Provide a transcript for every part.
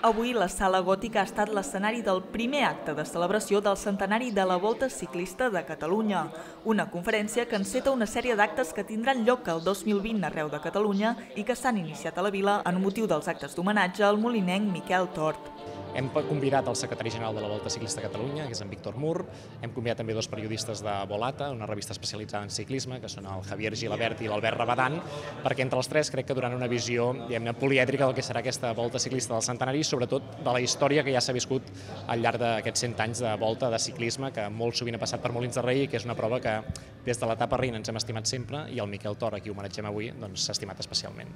Avui la Sala Gòtica ha estat l'escenari del primer acte de celebració del centenari de la Volta Ciclista de Catalunya, una conferència que enceta una sèrie d'actes que tindran lloc el 2020 arreu de Catalunya i que s'han iniciat a la vila en motiu dels actes d'homenatge al molinenc Miquel Tort. Hem convidat el secretari general de la Volta Ciclista de Catalunya, que és en Víctor Mur, hem convidat també dos periodistes de Volata, una revista especialitzada en ciclisme, que són el Javier Gilabert i l'Albert Rabadan, perquè entre els tres crec que durant una visió polièdrica del que serà aquesta Volta Ciclista del Centenari, sobretot de la història que ja s'ha viscut al llarg d'aquests 100 anys de volta de ciclisme, que molt sovint ha passat per Molins de Rei que és una prova que des de l'etapa reina ens hem estimat sempre i el Miquel Tor, a qui homenatgem avui, doncs, s'ha estimat especialment.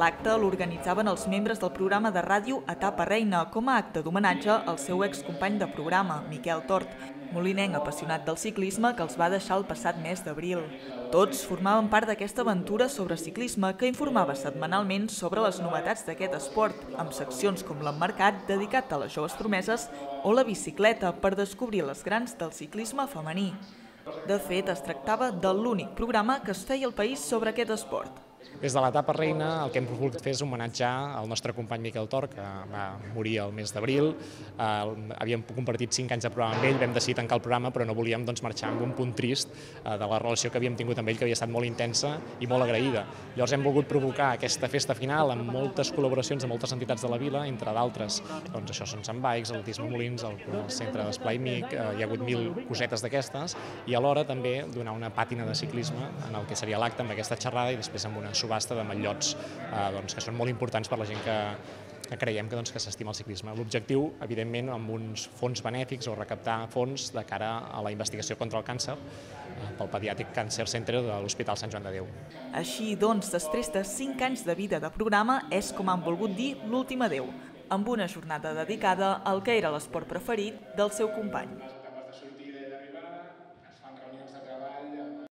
L'acte l'organitzaven els membres del programa de ràdio Etapa Reina com a acte d'homenatge al seu excompany de programa, Miquel Tort, molinenc apassionat del ciclisme que els va deixar el passat mes d'abril. Tots formaven part d'aquesta aventura sobre ciclisme que informava setmanalment sobre les novetats d'aquest esport, amb seccions com l'emmarcat dedicat a les joves promeses o la bicicleta per descobrir les grans del ciclisme femení. De fet, es tractava de l'únic programa que es feia al país sobre aquest esport. Des de l'etapa reina el que hem volgut fer és homenatjar el nostre company Miquel Tor, que va morir el mes d'abril. Eh, havíem compartit cinc anys de programa amb ell, vam decidir tancar el programa, però no volíem doncs, marxar amb un punt trist eh, de la relació que havíem tingut amb ell, que havia estat molt intensa i molt agraïda. Llavors hem volgut provocar aquesta festa final amb moltes col·laboracions de moltes entitats de la vila, entre d'altres, doncs això són Sant Bikes, l'Autisme Molins, el, el centre d'Esplai Mic, eh, hi ha hagut mil cosetes d'aquestes, i alhora també donar una pàtina de ciclisme en el que seria l'acte amb aquesta xerrada i després amb una subhasta de matllots eh, doncs, que són molt importants per la gent que, que creiem que, doncs, que s'estima el ciclisme. L'objectiu, evidentment, amb uns fons benèfics o recaptar fons de cara a la investigació contra el càncer eh, pel Pediàtric Cancer Center de l'Hospital Sant Joan de Déu. Així doncs, després de 5 anys de vida de programa, és com han volgut dir l'últim adeu, amb una jornada dedicada al que era l'esport preferit del seu company.